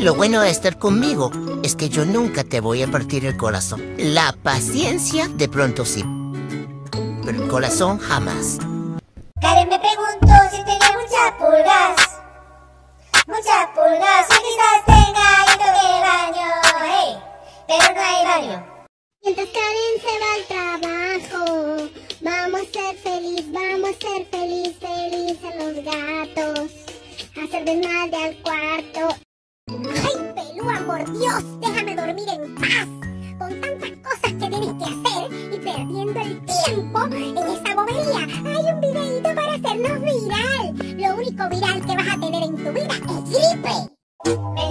Lo bueno de estar conmigo es que yo nunca te voy a partir el corazón. La paciencia de pronto sí, pero el corazón jamás. Karen me preguntó si tenía muchas pulgas. Muchas pulgas, y quizás tenga y toque baño, hey, pero no hay baño. Mientras Karen se va al trabajo, vamos a ser feliz, vamos a ser feliz, felices los gatos. Hacer desmadre al cuarto. ¡Ay, pelúa, por Dios! Déjame dormir en paz. Con tantas cosas que tienes que hacer y perdiendo el tiempo en esa bobería. Hay un videito para hacernos viral. Lo único viral que vas a tener en tu vida es gripe.